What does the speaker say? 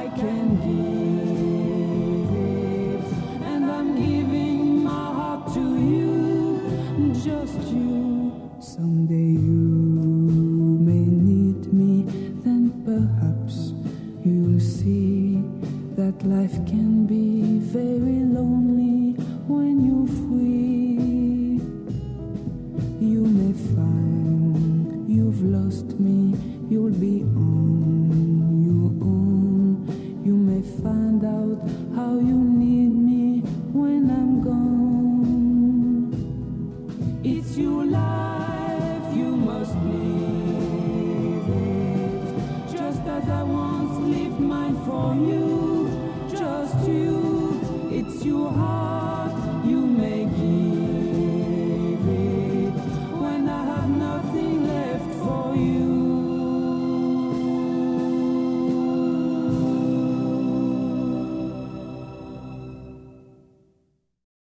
I can give. And I'm giving my heart to you, just you. Someday you may need me, then perhaps you'll see that life can be very lonely me, you'll be on your own. You may find out how you need me when I'm gone. It's your life, you must live. Just as I once lived mine for you.